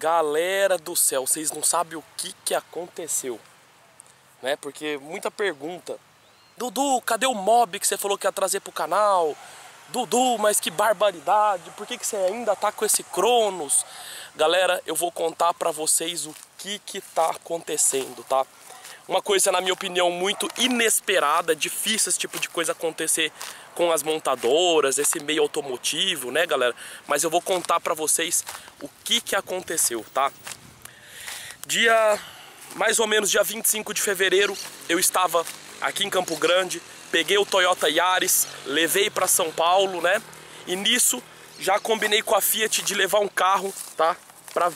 Galera do céu, vocês não sabem o que, que aconteceu. Né? Porque muita pergunta. Dudu, cadê o mob que você falou que ia trazer pro canal? Dudu, mas que barbaridade, por que, que você ainda tá com esse Cronos? Galera, eu vou contar pra vocês o que que tá acontecendo, tá? Uma coisa, na minha opinião, muito inesperada, difícil esse tipo de coisa acontecer com as montadoras, esse meio automotivo, né, galera? Mas eu vou contar pra vocês o que que aconteceu, tá? Dia, mais ou menos dia 25 de fevereiro, eu estava aqui em Campo Grande, peguei o Toyota Yaris, levei para São Paulo, né? E nisso já combinei com a Fiat de levar um carro, tá? Para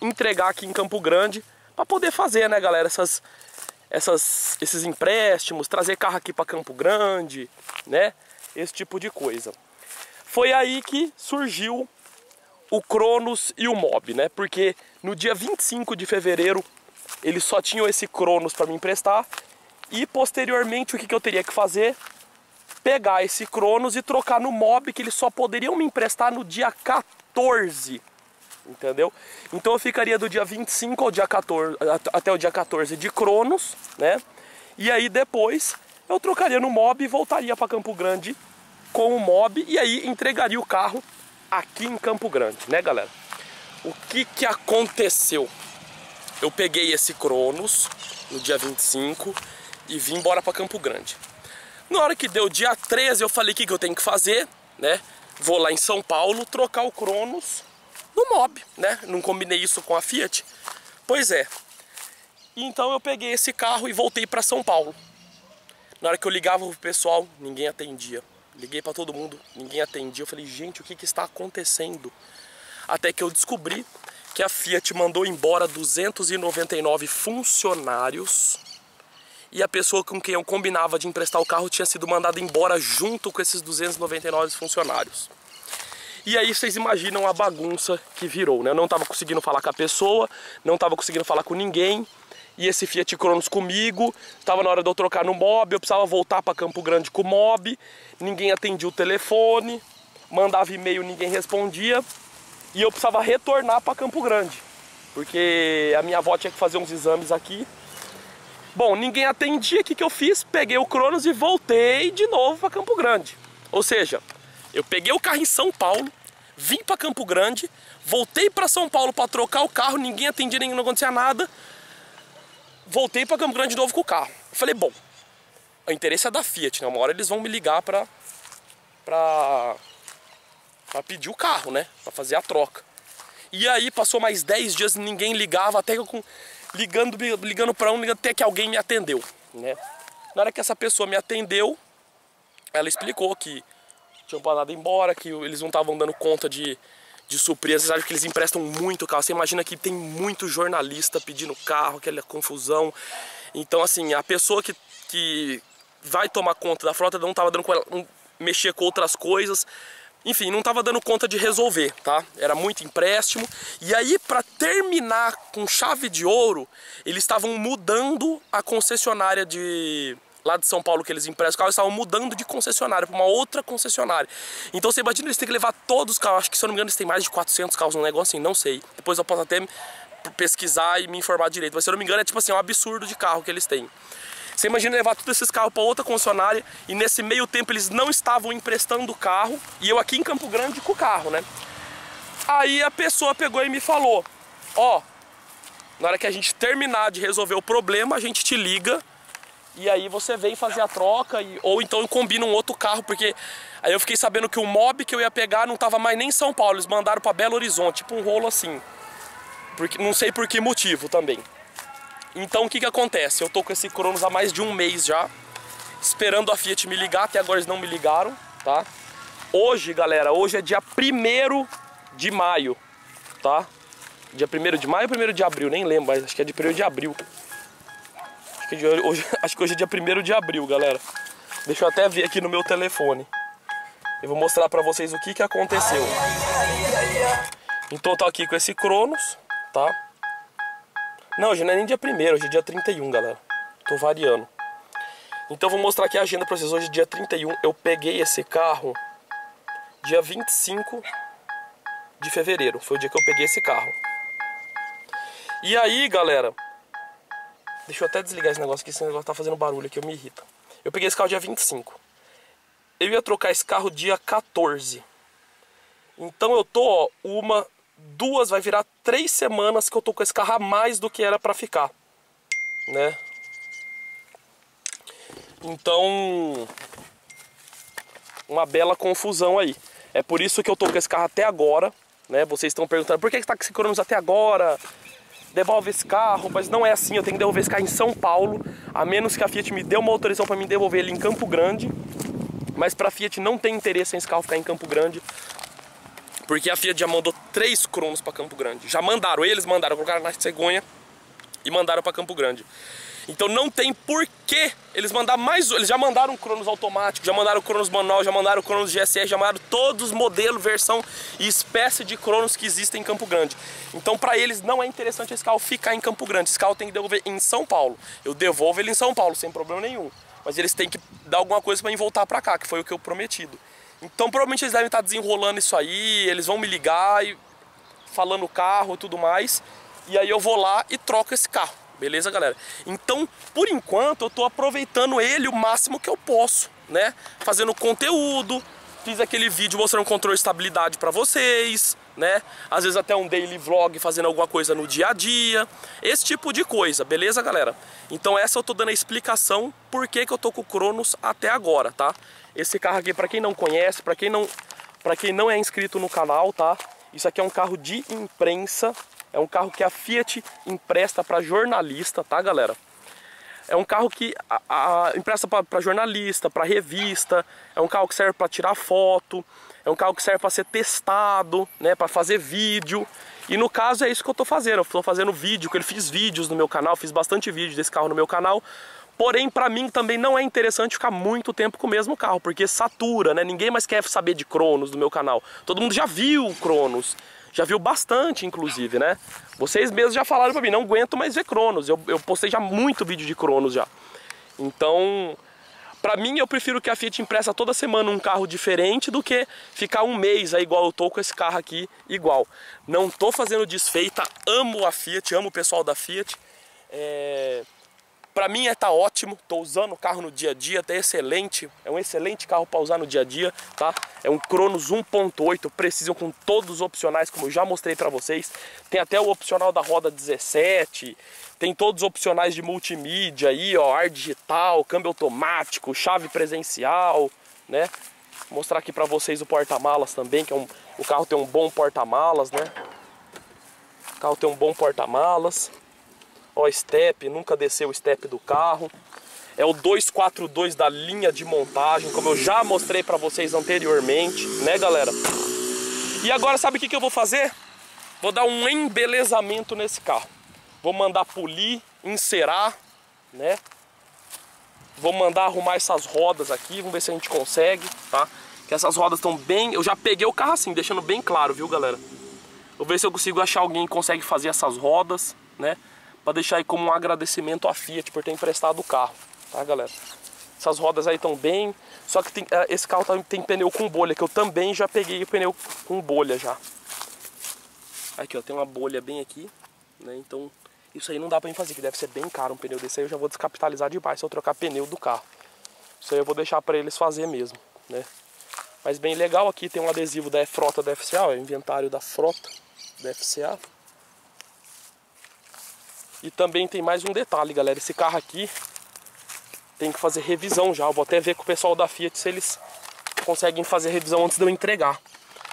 entregar aqui em Campo Grande, para poder fazer, né, galera, essas, essas, esses empréstimos, trazer carro aqui para Campo Grande, né? esse tipo de coisa. Foi aí que surgiu o Cronos e o Mob, né? Porque no dia 25 de fevereiro eles só tinham esse Cronos para me emprestar e posteriormente o que, que eu teria que fazer? Pegar esse Cronos e trocar no Mob que eles só poderiam me emprestar no dia 14. Entendeu? Então eu ficaria do dia 25 ao dia 14, até o dia 14 de Cronos, né? E aí depois eu trocaria no mob e voltaria para Campo Grande com o mob e aí entregaria o carro aqui em Campo Grande, né galera? O que que aconteceu? Eu peguei esse Cronos no dia 25 e vim embora para Campo Grande. Na hora que deu dia 13 eu falei o que, que eu tenho que fazer, né? Vou lá em São Paulo trocar o Cronos no mob, né? Não combinei isso com a Fiat. Pois é. Então eu peguei esse carro e voltei para São Paulo. Na hora que eu ligava pro pessoal, ninguém atendia. Liguei para todo mundo, ninguém atendia. Eu falei, gente, o que, que está acontecendo? Até que eu descobri que a Fiat mandou embora 299 funcionários e a pessoa com quem eu combinava de emprestar o carro tinha sido mandada embora junto com esses 299 funcionários. E aí vocês imaginam a bagunça que virou, né? Eu não estava conseguindo falar com a pessoa, não estava conseguindo falar com ninguém e esse Fiat Cronos comigo. Tava na hora de eu trocar no Mob, eu precisava voltar para Campo Grande com o Mob. Ninguém atendia o telefone, mandava e-mail, ninguém respondia. E eu precisava retornar para Campo Grande, porque a minha avó tinha que fazer uns exames aqui. Bom, ninguém atendia, o que, que eu fiz? Peguei o Cronos e voltei de novo para Campo Grande. Ou seja, eu peguei o carro em São Paulo, vim para Campo Grande, voltei para São Paulo para trocar o carro, ninguém atendia, ninguém não acontecia nada voltei para Campo Grande de novo com o carro. falei, bom, o interesse é da Fiat, né? Uma hora eles vão me ligar pra, pra, pra pedir o carro, né? Pra fazer a troca. E aí passou mais 10 dias ninguém ligava, até que eu com, ligando, ligando pra um, até que alguém me atendeu, né? Na hora que essa pessoa me atendeu, ela explicou que tinham mandado embora, que eles não estavam dando conta de de surpresa, sabe que eles emprestam muito carro. Você imagina que tem muito jornalista pedindo carro, aquela confusão. Então, assim, a pessoa que, que vai tomar conta da frota não estava dando com ela, um, mexer com outras coisas. Enfim, não estava dando conta de resolver, tá? Era muito empréstimo. E aí, para terminar com chave de ouro, eles estavam mudando a concessionária de lá de São Paulo que eles emprestam carros, estavam mudando de concessionária para uma outra concessionária. Então você imagina eles têm que levar todos os carros, acho que se eu não me engano eles têm mais de 400 carros no negócio assim, não sei. Depois eu posso até pesquisar e me informar direito, mas se eu não me engano é tipo assim, um absurdo de carro que eles têm. Você imagina levar todos esses carros para outra concessionária e nesse meio tempo eles não estavam emprestando o carro e eu aqui em Campo Grande com o carro, né? Aí a pessoa pegou e me falou: Ó, oh, na hora que a gente terminar de resolver o problema, a gente te liga e aí você vem fazer a troca e, ou então combina um outro carro, porque aí eu fiquei sabendo que o mob que eu ia pegar não tava mais nem em São Paulo, eles mandaram para Belo Horizonte, tipo um rolo assim. Porque, não sei por que motivo também. Então o que que acontece? Eu tô com esse Cronos há mais de um mês já, esperando a Fiat me ligar, até agora eles não me ligaram, tá? Hoje, galera, hoje é dia 1 de maio, tá? Dia 1 de maio ou 1 de abril, nem lembro, mas acho que é de 1 de abril que hoje, acho que hoje é dia 1 de abril, galera. Deixa eu até ver aqui no meu telefone. Eu vou mostrar pra vocês o que que aconteceu. Então eu tô aqui com esse Cronos, tá? Não, hoje não é nem dia 1 hoje é dia 31, galera. Tô variando. Então eu vou mostrar aqui a agenda pra vocês. Hoje dia 31. Eu peguei esse carro dia 25 de fevereiro. Foi o dia que eu peguei esse carro. E aí, galera, deixa eu até desligar esse negócio, que esse negócio tá fazendo barulho aqui, eu me irrita. Eu peguei esse carro dia 25. Eu ia trocar esse carro dia 14. Então eu tô, ó, uma, duas, vai virar três semanas que eu tô com esse carro a mais do que era pra ficar. Né? Então, uma bela confusão aí. É por isso que eu tô com esse carro até agora, né? Vocês estão perguntando, por que você tá com esse Cronos até agora? Devolve esse carro, mas não é assim, eu tenho que devolver esse carro em São Paulo, a menos que a Fiat me dê uma autorização para me devolver ele em Campo Grande. Mas para a Fiat não tem interesse em esse carro ficar em Campo Grande, porque a Fiat já mandou três Cronos para Campo Grande. Já mandaram, eles mandaram, colocaram na cegonha e mandaram para Campo Grande. Então não tem porquê eles mandar mais. Eles já mandaram Cronos automático, já mandaram Cronos manual, já mandaram Cronos GSR, já mandaram todos os modelos, versão e espécie de Cronos que existem em Campo Grande. Então para eles não é interessante esse carro ficar em Campo Grande. Esse carro tem que devolver em São Paulo. Eu devolvo ele em São Paulo sem problema nenhum. Mas eles têm que dar alguma coisa para mim voltar para cá, que foi o que eu prometido. Então provavelmente eles devem estar desenrolando isso aí, eles vão me ligar e falando o carro e tudo mais. E aí eu vou lá e troco esse carro. Beleza, galera? Então, por enquanto, eu tô aproveitando ele o máximo que eu posso, né? Fazendo conteúdo, fiz aquele vídeo mostrando controle de estabilidade para vocês, né? Às vezes até um daily vlog fazendo alguma coisa no dia a dia, esse tipo de coisa, beleza, galera? Então essa eu tô dando a explicação por que, que eu tô com o Cronos até agora, tá? Esse carro aqui, para quem não conhece, para quem não, para quem não é inscrito no canal, tá? Isso aqui é um carro de imprensa, é um carro que a Fiat empresta para jornalista, tá galera? É um carro que a, a, empresta para jornalista, para revista, é um carro que serve para tirar foto, é um carro que serve para ser testado, né, para fazer vídeo. E no caso é isso que eu estou fazendo, eu estou fazendo vídeo, que eu fiz vídeos no meu canal, fiz bastante vídeo desse carro no meu canal. Porém, para mim também não é interessante ficar muito tempo com o mesmo carro, porque satura, né? Ninguém mais quer saber de Cronos no meu canal. Todo mundo já viu Cronos já viu bastante, inclusive, né? Vocês mesmos já falaram pra mim, não aguento mais ver Cronos. Eu, eu postei já muito vídeo de Cronos já. Então, pra mim, eu prefiro que a Fiat empresta toda semana um carro diferente do que ficar um mês aí igual eu tô com esse carro aqui igual. Não tô fazendo desfeita, amo a Fiat, amo o pessoal da Fiat. É... Para mim é tá ótimo, tô usando o carro no dia a dia, tá excelente, é um excelente carro para usar no dia a dia, tá? É um Cronos 1.8, precisam com todos os opcionais, como eu já mostrei para vocês. Tem até o opcional da roda 17, tem todos os opcionais de multimídia aí, ó, ar digital, câmbio automático, chave presencial, né? Vou mostrar aqui para vocês o porta-malas também, que é um, o carro tem um bom porta-malas, né? O carro tem um bom porta-malas. Ó, step, nunca desceu o step do carro. É o 242 da linha de montagem, como eu já mostrei para vocês anteriormente, né, galera? E agora sabe o que, que eu vou fazer? Vou dar um embelezamento nesse carro. Vou mandar polir, encerar, né? Vou mandar arrumar essas rodas aqui, vamos ver se a gente consegue, tá? Que essas rodas estão bem... Eu já peguei o carro assim, deixando bem claro, viu, galera? Vou ver se eu consigo achar alguém que consegue fazer essas rodas, né? Para deixar aí como um agradecimento à Fiat por ter emprestado o carro, tá galera? Essas rodas aí estão bem, só que tem, é, esse carro tá, tem pneu com bolha, que eu também já peguei o pneu com bolha já. Aqui ó, tem uma bolha bem aqui, né, então isso aí não dá pra mim fazer, que deve ser bem caro um pneu desse aí, eu já vou descapitalizar de baixo se eu trocar pneu do carro. Isso aí eu vou deixar pra eles fazer mesmo, né. Mas bem legal aqui, tem um adesivo da frota da FCA, ó, inventário da frota da FCA. E também tem mais um detalhe, galera. Esse carro aqui tem que fazer revisão já. Eu vou até ver com o pessoal da Fiat se eles conseguem fazer revisão antes de eu entregar.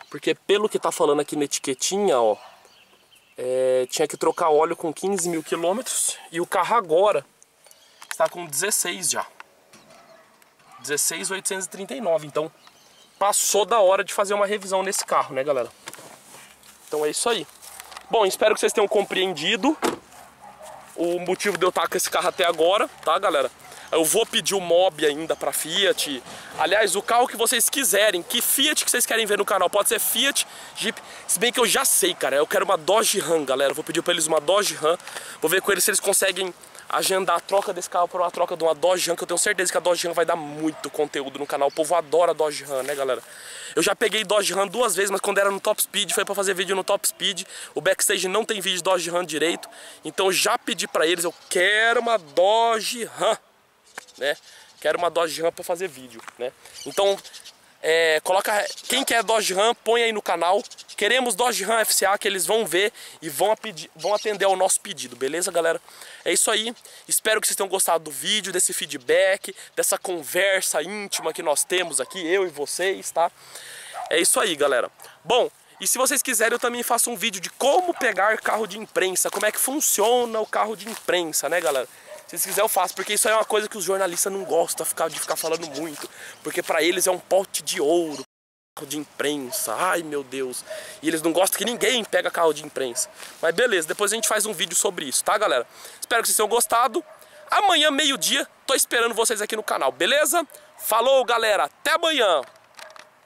Porque pelo que tá falando aqui na etiquetinha, ó, é, tinha que trocar óleo com 15 mil quilômetros e o carro agora está com 16 já. 16,839. Então passou da hora de fazer uma revisão nesse carro, né, galera? Então é isso aí. Bom, espero que vocês tenham compreendido o motivo de eu estar com esse carro até agora, tá, galera? Eu vou pedir o Mob ainda pra Fiat. Aliás, o carro que vocês quiserem, que Fiat que vocês querem ver no canal, pode ser Fiat, Jeep. Se bem que eu já sei, cara, eu quero uma Dodge Ram, galera. Vou pedir pra eles uma Dodge Ram. Vou ver com eles se eles conseguem agendar a troca desse carro por uma troca de uma Dodge Ram, que eu tenho certeza que a Dodge Ram vai dar muito conteúdo no canal. O povo adora Dodge Ram, né, galera? Eu já peguei Dodge Ram duas vezes, mas quando era no Top Speed, foi para fazer vídeo no Top Speed. O backstage não tem vídeo de Dodge Ram direito, então já pedi para eles, eu quero uma Dodge Ram, né? Quero uma Dodge Ram para fazer vídeo, né? Então, é, coloca quem quer Dodge Ram, põe aí no canal. Queremos Dodge Ram FCA que eles vão ver e vão, vão atender ao nosso pedido, beleza, galera? É isso aí. Espero que vocês tenham gostado do vídeo, desse feedback, dessa conversa íntima que nós temos aqui, eu e vocês, tá? É isso aí, galera. Bom, e se vocês quiserem, eu também faço um vídeo de como pegar carro de imprensa, como é que funciona o carro de imprensa, né, galera? Se vocês quiserem eu faço, porque isso é uma coisa que os jornalistas não gostam de ficar falando muito. Porque para eles é um pote de ouro, carro de imprensa, ai meu Deus. E eles não gostam que ninguém pega carro de imprensa. Mas beleza, depois a gente faz um vídeo sobre isso, tá galera? Espero que vocês tenham gostado. Amanhã, meio-dia, tô esperando vocês aqui no canal, beleza? Falou galera, até amanhã!